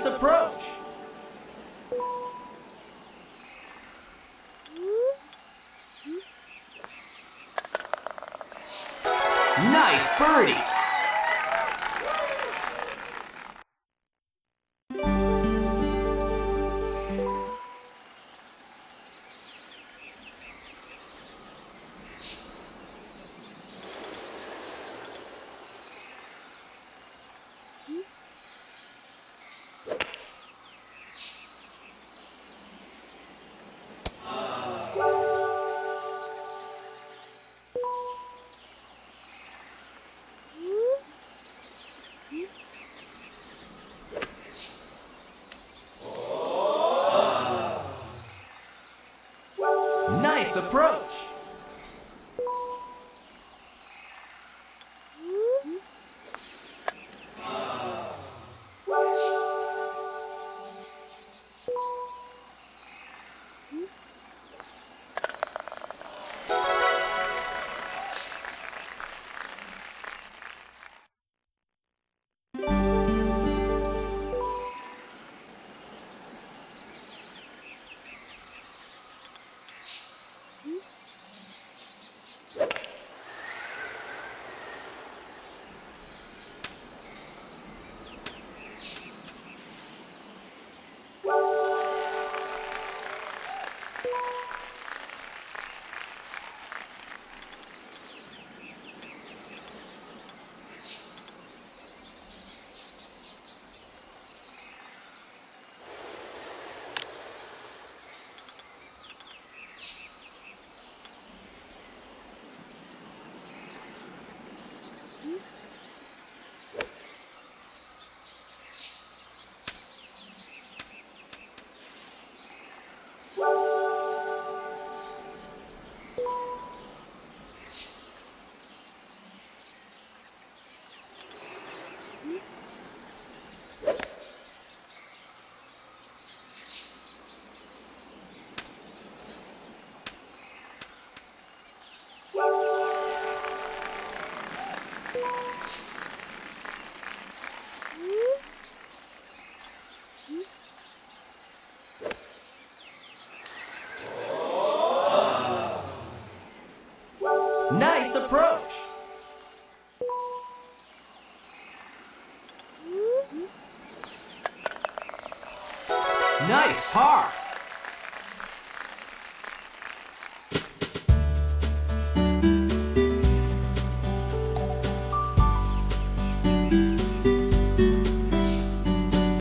Nice approach. Nice birdie. Nice approach. Approach. Nice par.